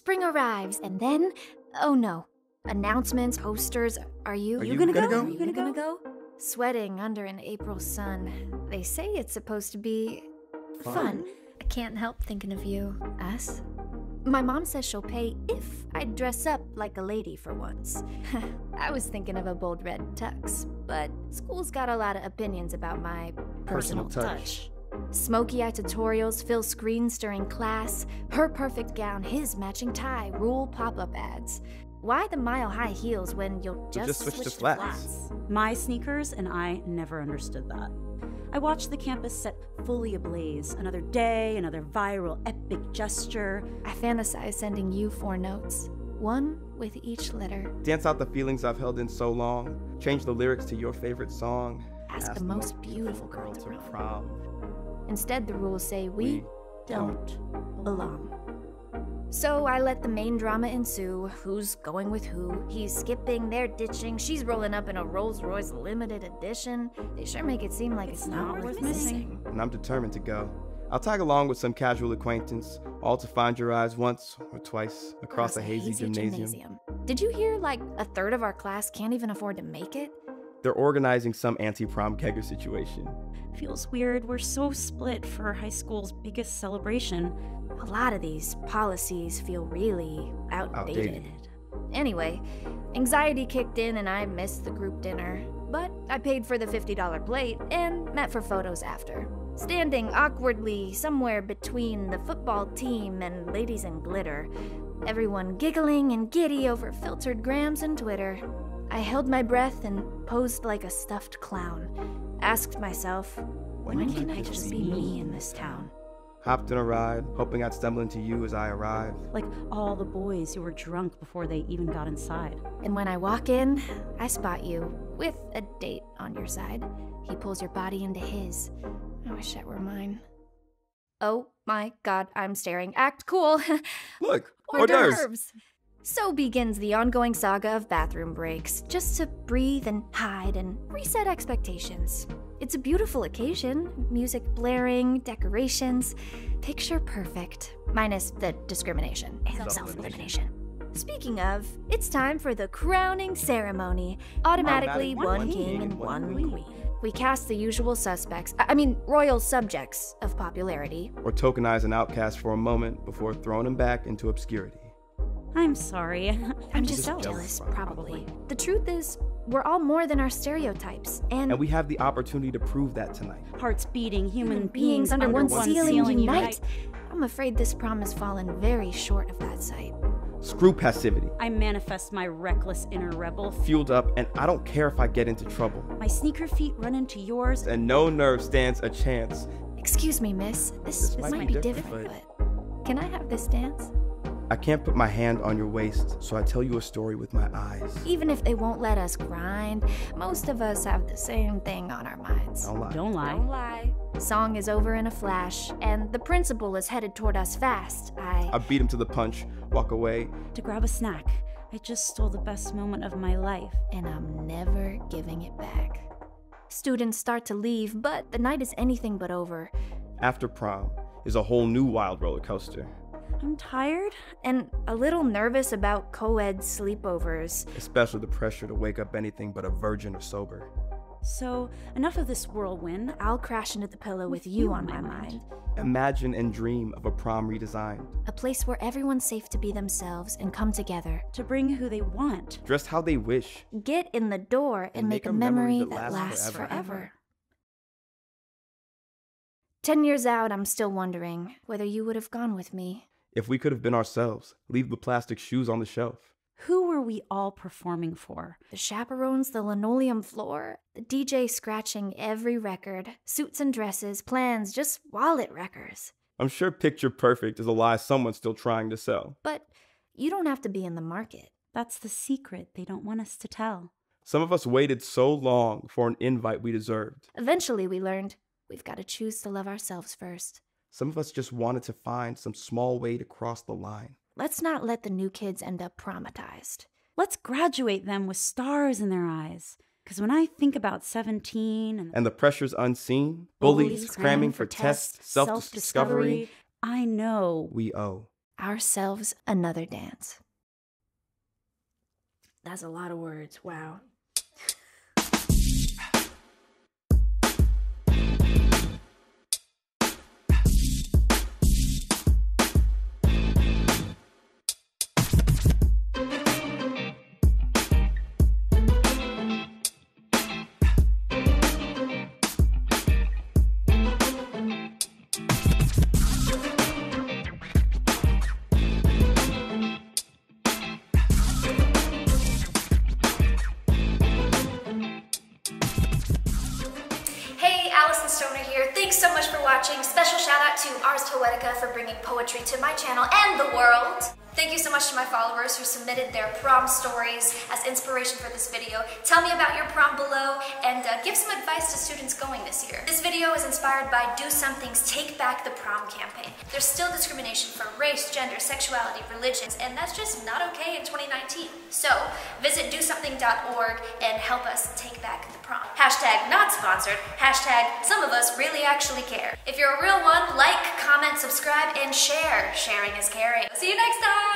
spring arrives, and then, oh no, announcements, posters. Are you? Are you gonna go? Are you gonna, gonna go? Sweating under an April sun. They say it's supposed to be Fun. fun. I can't help thinking of you. Us? My mom says she'll pay if I dress up like a lady for once. I was thinking of a bold red tux, but school's got a lot of opinions about my Personal personal, touch. touch. Smoky eye tutorials fill screens during class, her perfect gown, his matching tie, rule pop up ads. Why the mile high heels when you'll just, just switch to flats. My sneakers and I never understood that. I watched the campus set fully ablaze. Another day, another viral epic gesture. I fantasize sending you four notes, one with each letter. Dance out the feelings I've held in so long. Change the lyrics to your favorite song. Ask the most beautiful girl to prom. Prom. Instead, the rules say we We don't belong. So I let the main drama ensue. Who's going with who? He's skipping, they're ditching. She's rolling up in a Rolls Royce limited edition. They sure make it seem like it's, not, worth missing. And I'm determined to go. I'll tag along with some casual acquaintance, all to find your eyes once or twice across, a hazy, gymnasium. Did you hear like a third of our class can't even afford to make it? They're organizing some anti-prom kegger situation. Feels weird. We're so split for high school's biggest celebration. A lot of these policies feel really outdated. Outdated. Anyway, anxiety kicked in and I missed the group dinner. But I paid for the $50 plate and met for photos after. Standing awkwardly somewhere between the football team and ladies in glitter. Everyone giggling and giddy over filtered grams and Twitter. I held my breath and posed like a stuffed clown. Asked myself, when, can I just be me in this town? Hopped in a ride, hoping I'd stumble into you as I arrived. Like all the boys who were drunk before they even got inside. And when I walk in, I spot you with a date on your side. He pulls your body into his. Oh, I wish that were mine. Oh my god, I'm staring. Act cool. Look, Hors hors d'oeuvres. So begins the ongoing saga of bathroom breaks, just to breathe and hide and reset expectations. It's a beautiful occasion music blaring, decorations, picture perfect, minus the discrimination and self elimination. Speaking of, it's time for the crowning ceremony. Automatically, Automatic one, one king and one queen. We cast the usual suspects, I I mean, royal subjects of popularity. Or tokenize an outcast for a moment before throwing him back into obscurity. I'm sorry. I'm just just jealous, jealous, probably. probably. The truth is, we're all more than our stereotypes, and, And we have the opportunity to prove that tonight. Hearts beating, human, human beings under one one ceiling, ceiling unite. I'm afraid this prom has fallen very short of that sight. Screw passivity. I manifest my reckless inner rebel. Fueled up, and I don't care if I get into trouble. My sneaker feet run into yours. And no nerve stands a chance. Excuse me, miss. This, this, might, be different, but can I have this dance? I can't put my hand on your waist, so I tell you a story with my eyes. Even if they won't let us grind, most of us have the same thing on our minds. Don't lie. Don't lie. Don't lie. Song is over in a flash, and the principal is headed toward us fast. I. I beat him to the punch, walk away. To grab a snack. I just stole the best moment of my life. and I'm never giving it back. Students start to leave, but the night is anything but over. After prom is a whole new wild roller coaster, I'm tired. And a little nervous about co ed sleepovers. especially the pressure to wake up anything but a virgin or sober. So, enough of this whirlwind. I'll crash into the pillow with, you on my mind. Imagine and dream of a prom redesigned, A place where everyone's safe to be themselves and come together. To bring who they want. dressed how they wish. Get in the door and, make, a memory, that, lasts forever. Ten years out, I'm still wondering whether you would have gone with me. If we could have been ourselves, leave the plastic shoes on the shelf. Who were we all performing for? The chaperones, the linoleum floor, the DJ scratching every record, suits and dresses, plans, just wallet wreckers. I'm sure picture perfect is a lie someone's still trying to sell. But you don't have to be in the market. That's the secret they don't want us to tell. Some of us waited so long for an invite we deserved. Eventually, we learned we've got to choose to love ourselves first. Some of us just wanted to find some small way to cross the line. Let's not let the new kids end up traumatized. Let's graduate them with stars in their eyes. Because when I think about 17 and And the pressures unseen, bullies, cramming for tests, self discovery, I know we owe. ourselves another dance. That's a lot of words. Wow. Watching. Special shout out to Ars Poetica for bringing poetry to my channel and the world. Thank you so much to my followers who submitted their prom stories as inspiration for this video. Tell me about your prom below and uh, give some advice to students going this year. This video is inspired by Do Something's Take Back the Prom campaign. There's still discrimination for race, gender, sexuality, religions, and that's just not okay in 2019. So visit dosomething.org and help us take back the prom. Hashtag not sponsored. Hashtag some of us really actually care. If you're a real one, like, comment, subscribe, and share. Sharing is caring. See you next time!